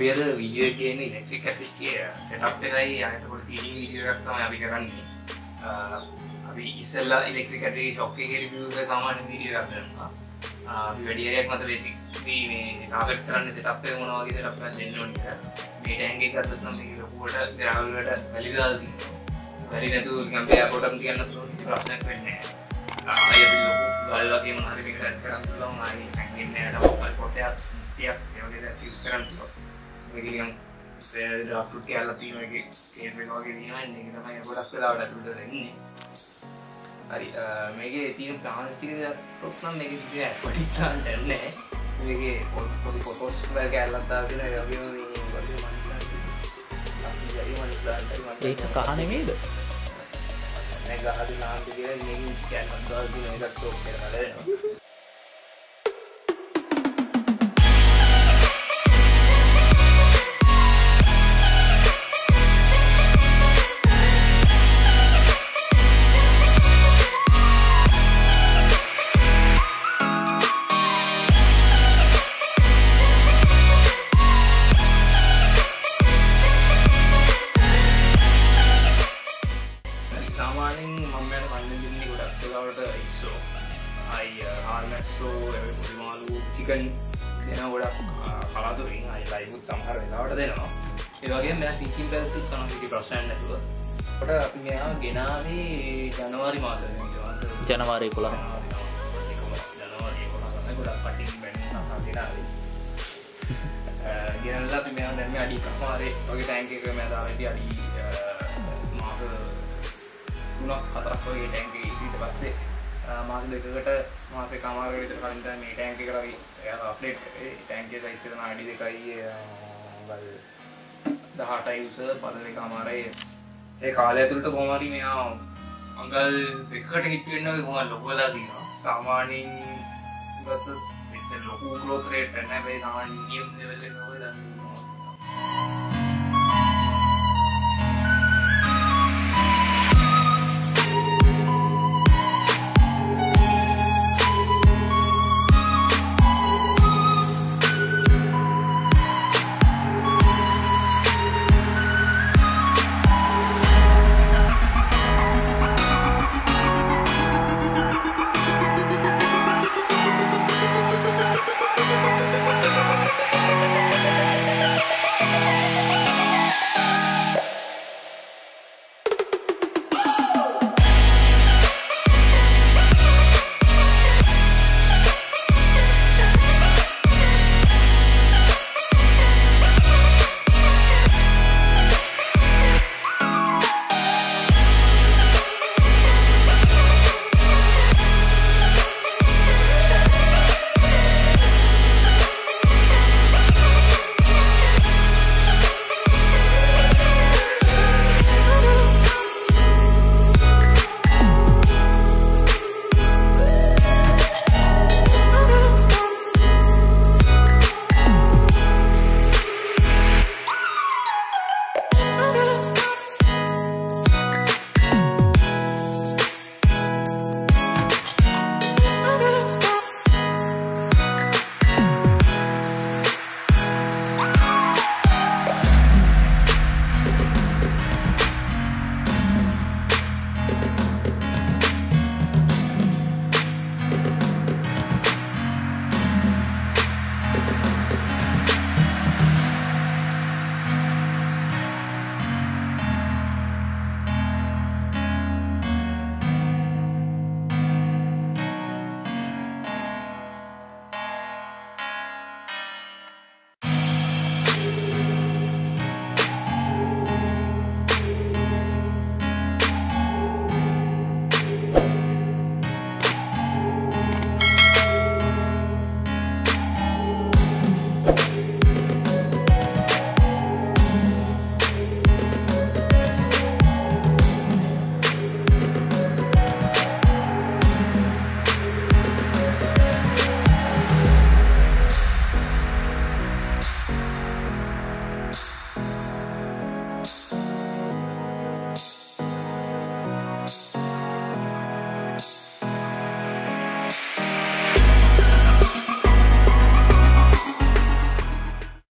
අපි අද විඩියෝ කියන ඉලෙක්ට්‍රික් කැටිස්ටිය සෙටප් එකයි අයතකොට ටීඩී විඩියෝ එකක් තමයි අපි කරන්නේ. අ, අපි ඉස්සල්ලා ඉලෙක්ට්‍රික් කැටි ෂොප් එකේ රිවිව් එක සාමාන්‍ය වීඩියෝ එකක් කරනවා. අ, අපි වැඩි හරියක් මත බේසික්ලි මේ ටාගට් කරන්නේ සෙටප් එක මොනවා වගේ සෙටප් එකක් දෙන්න ඕනේ කියලා. මේ ටැංක් එක ගත්තොත් නම් මේක ලොකුවට ග්‍රාවල් වලට වැලි දාලා තියෙනවා. වැලි නැතුව නිකන් එයාපෝට් එකම තියන්න පුළුවන් කිසි ප්‍රශ්නයක් වෙන්නේ නැහැ. ආයෙ අපි ලොකු ගල් වගේ මොනවා හරි මේකට ඇඩ් කරන්න පුළුවන්. ආයෙ නිකන් එන්නේ නැහැ තමයි පොටයක් තියක් ඒ වගේ දේවල් යූස් කරන්න පුළුවන්. මේකලියම් ඩාක්ටර් කියලා තියෙන එකේ කේම් එක වගේ තියෙනවා ඒක තමයි ගොඩක් වෙලාවට ඇතුළට දෙන්නේ හරි මේකේ තියෙන ප්ලාන්ස් ටික ගත්තොත් නම් මේකේ කිසි ඇක්ටිවිටි ප්ලාන් නැහැ මේකේ පොඩි පොඩි ෆොටෝස් වල කැලලක් දාලා තියෙන ඒ වගේම මේ වගේ මනි ප්ලාන්ට් සාමානෙන් මම්මයට කන්න දෙන්නේ ගොඩක් වෙලාවට ඉස්සෝ අයි හාල්මැස්සෝ පොඩිමාලු චිකන් දෙන ගොඩක් කලාතුරින් අයි ලයිකුත් සමහර වෙලාවට දෙනවා. ඒවගේ මෙ සිසිම් පැල්සුත් තන කිසි ප්‍රශ්නයක් නැතුව. කොට අපි මෙයා ගෙනාවේ ජනවාරි මාස. ජනවාරය කොළහ ගොඩක් පටින් බැ ගෙනාවේ. ගෙනල්ලා මෙයා දැම අඩි කමාරේ වගේ ටැන්ක එක මැදාවට අඩි මාස තුනක් හතරක් වගේ ටැන්ක ඊට පස්සේ මාස දෙකකට මාස කමාර විතර කලින්ට මේ ටැන්ක කරවි අප්ඩේට් ටැන්කේ සයිස්සන අඩි දෙකයි බල් දහටයි උස පද දෙක අමාරය. ඒ කාලය ඇතුළට කොමරි මෙයා අඟල් දෙකට හිටවෙන්න කොම ලොකලා තිනවා සාමානයෙන් ගත්ත ලොකු ගලෝතරයට පැන්න බයි සාමාන්‍යම් දෙවල